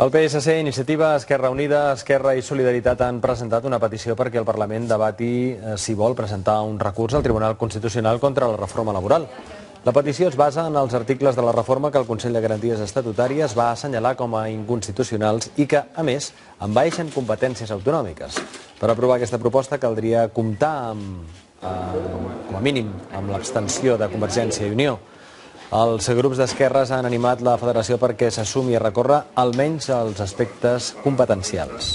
El PSC, Iniciativa, Esquerra Unida, Esquerra i Solidaritat han presentat una petició perquè el Parlament debati eh, si vol presentar un recurs al Tribunal Constitucional contra la reforma laboral. La petició es basa en els articles de la reforma que el Consell de Garanties Estatutàries va assenyalar com a inconstitucionals i que, a més, envaeixen competències autonòmiques. Per aprovar aquesta proposta caldria comptar amb, eh, com a mínim, amb l'abstenció de Convergència i Unió. Els grups d'esquerres han animat la federació perquè s'assumi a recórrer almenys els aspectes competencials.